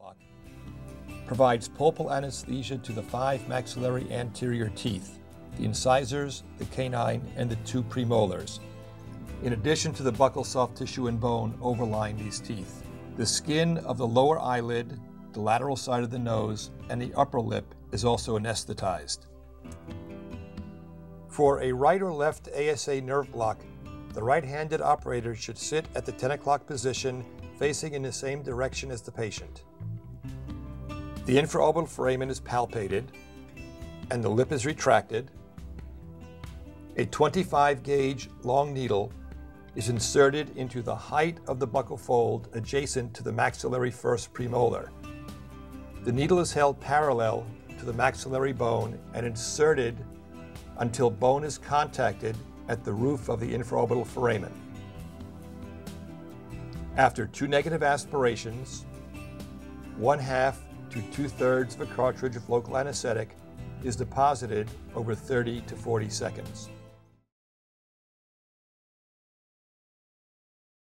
block provides pulpal anesthesia to the five maxillary anterior teeth, the incisors, the canine, and the two premolars, in addition to the buccal soft tissue and bone overlying these teeth. The skin of the lower eyelid, the lateral side of the nose, and the upper lip is also anesthetized. For a right or left ASA nerve block, the right-handed operator should sit at the 10 o'clock position facing in the same direction as the patient. The infraorbital foramen is palpated and the lip is retracted. A 25 gauge long needle is inserted into the height of the buccal fold adjacent to the maxillary first premolar. The needle is held parallel to the maxillary bone and inserted until bone is contacted at the roof of the infraorbital foramen. After two negative aspirations, one half to two thirds of a cartridge of local anesthetic is deposited over 30 to 40 seconds.